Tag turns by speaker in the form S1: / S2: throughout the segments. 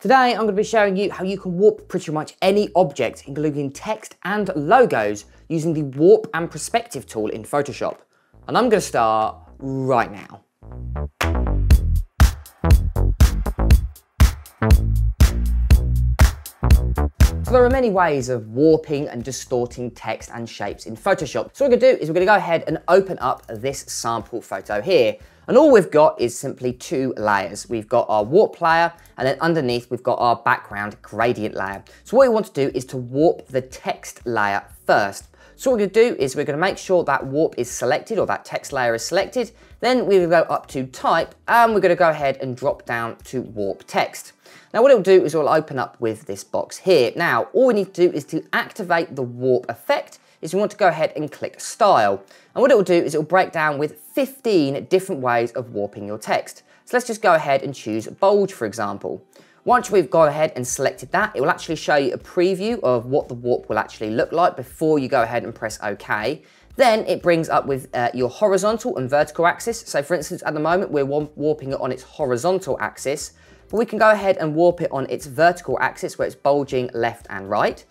S1: Today, I'm going to be showing you how you can warp pretty much any object, including text and logos, using the Warp and Perspective tool in Photoshop. And I'm going to start right now. So there are many ways of warping and distorting text and shapes in Photoshop. So what we're gonna do is we're gonna go ahead and open up this sample photo here. And all we've got is simply two layers. We've got our warp layer, and then underneath we've got our background gradient layer. So what we want to do is to warp the text layer first. So what we're gonna do is we're gonna make sure that warp is selected or that text layer is selected. Then we will go up to type and we're gonna go ahead and drop down to warp text. Now what it'll do is it'll open up with this box here. Now all we need to do is to activate the warp effect is we want to go ahead and click style. And what it will do is it will break down with 15 different ways of warping your text. So let's just go ahead and choose bulge for example. Once we've gone ahead and selected that, it will actually show you a preview of what the warp will actually look like before you go ahead and press OK. Then it brings up with uh, your horizontal and vertical axis. So for instance, at the moment, we're warping it on its horizontal axis but we can go ahead and warp it on its vertical axis where it's bulging left and right.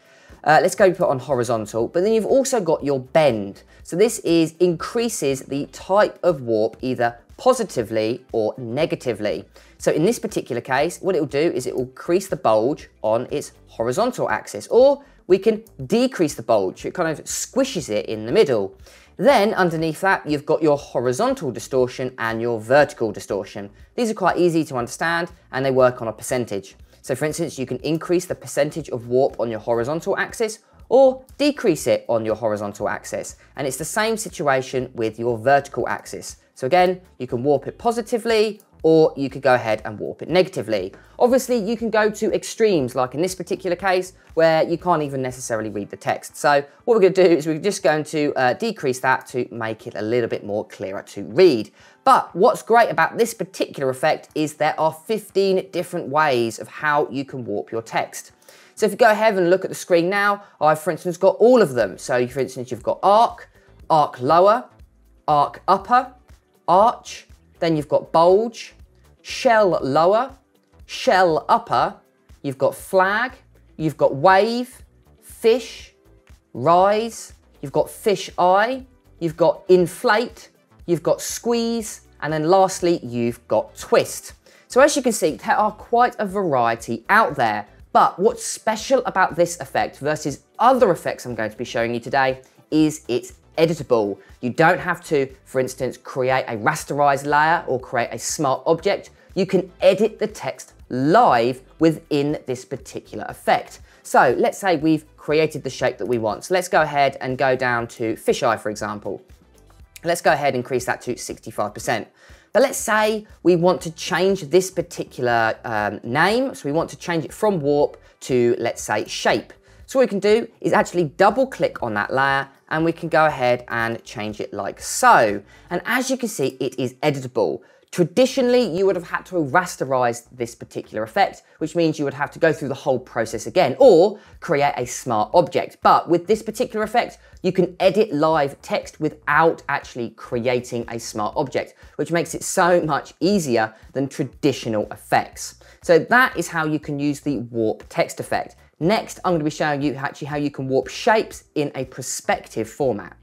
S1: Uh, let's go put on horizontal, but then you've also got your bend. So this is increases the type of warp either positively or negatively. So in this particular case, what it will do is it will increase the bulge on its horizontal axis, or we can decrease the bulge. It kind of squishes it in the middle. Then underneath that, you've got your horizontal distortion and your vertical distortion. These are quite easy to understand and they work on a percentage. So for instance, you can increase the percentage of warp on your horizontal axis or decrease it on your horizontal axis. And it's the same situation with your vertical axis. So again, you can warp it positively or you could go ahead and warp it negatively. Obviously, you can go to extremes, like in this particular case, where you can't even necessarily read the text. So what we're gonna do is we're just going to uh, decrease that to make it a little bit more clearer to read. But what's great about this particular effect is there are 15 different ways of how you can warp your text. So if you go ahead and look at the screen now, I've for instance got all of them. So for instance, you've got arc, arc lower, arc upper, arch, then you've got bulge, shell lower, shell upper, you've got flag, you've got wave, fish, rise, you've got fish eye, you've got inflate, you've got squeeze, and then lastly, you've got twist. So as you can see, there are quite a variety out there, but what's special about this effect versus other effects I'm going to be showing you today is its editable. You don't have to, for instance, create a rasterized layer or create a smart object. You can edit the text live within this particular effect. So let's say we've created the shape that we want. So let's go ahead and go down to fisheye, for example. Let's go ahead and increase that to 65%. But let's say we want to change this particular um, name. So we want to change it from warp to, let's say, shape. So what we can do is actually double click on that layer and we can go ahead and change it like so. And as you can see, it is editable. Traditionally, you would have had to rasterize this particular effect, which means you would have to go through the whole process again or create a smart object. But with this particular effect, you can edit live text without actually creating a smart object, which makes it so much easier than traditional effects. So that is how you can use the warp text effect. Next, I'm going to be showing you actually how you can warp shapes in a perspective format.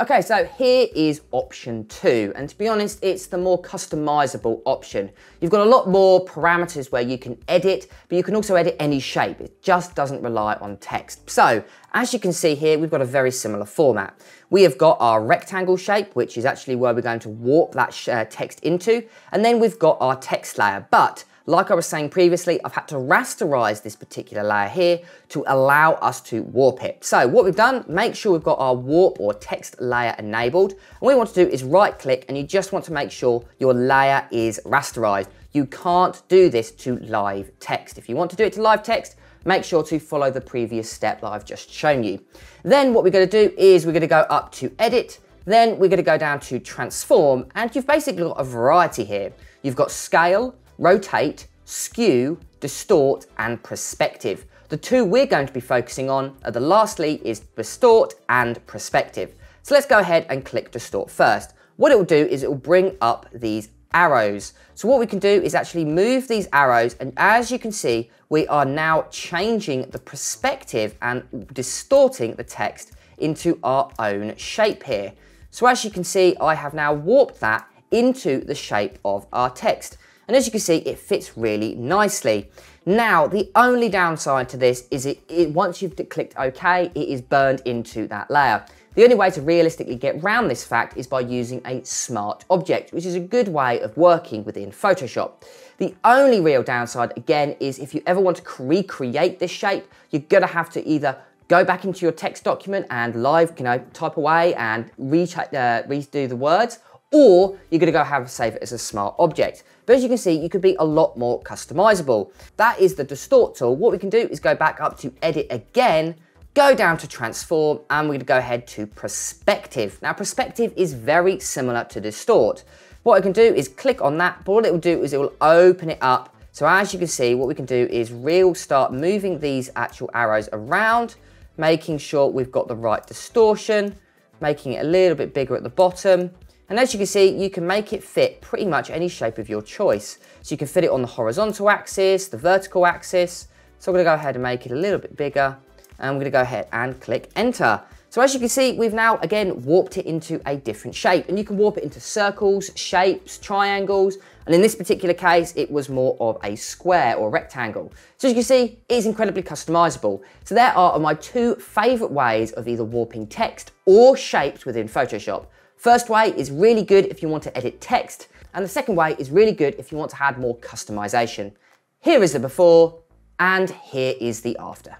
S1: Okay, so here is option two, and to be honest, it's the more customizable option. You've got a lot more parameters where you can edit, but you can also edit any shape. It just doesn't rely on text. So, as you can see here, we've got a very similar format. We have got our rectangle shape, which is actually where we're going to warp that uh, text into, and then we've got our text layer. But like I was saying previously, I've had to rasterize this particular layer here to allow us to warp it. So what we've done, make sure we've got our warp or text layer enabled. And what you want to do is right click and you just want to make sure your layer is rasterized. You can't do this to live text. If you want to do it to live text, make sure to follow the previous step that I've just shown you. Then what we're gonna do is we're gonna go up to edit, then we're gonna go down to transform, and you've basically got a variety here. You've got scale, rotate, skew, distort, and perspective. The two we're going to be focusing on are the lastly is distort and perspective. So let's go ahead and click distort first. what it will do is it will bring up these arrows. So what we can do is actually move these arrows and as you can see, we are now changing the perspective and distorting the text into our own shape here. So as you can see, I have now warped that into the shape of our text. And as you can see, it fits really nicely. Now, the only downside to this is it, it once you've clicked OK, it is burned into that layer. The only way to realistically get around this fact is by using a smart object, which is a good way of working within Photoshop. The only real downside, again, is if you ever want to recreate this shape, you're gonna have to either go back into your text document and live, you know, type away and re uh, redo the words, or you're gonna go have save it as a smart object. But as you can see, you could be a lot more customizable. That is the distort tool. What we can do is go back up to edit again, go down to transform, and we're gonna go ahead to perspective. Now perspective is very similar to distort. What I can do is click on that, but what it will do is it will open it up. So as you can see, what we can do is we'll start moving these actual arrows around, making sure we've got the right distortion, making it a little bit bigger at the bottom. And as you can see, you can make it fit pretty much any shape of your choice. So you can fit it on the horizontal axis, the vertical axis. So I'm gonna go ahead and make it a little bit bigger and we're gonna go ahead and click enter. So as you can see, we've now again warped it into a different shape and you can warp it into circles, shapes, triangles, and in this particular case, it was more of a square or rectangle. So as you can see, it is incredibly customizable. So there are my two favorite ways of either warping text or shapes within Photoshop. First way is really good if you want to edit text, and the second way is really good if you want to add more customization. Here is the before, and here is the after.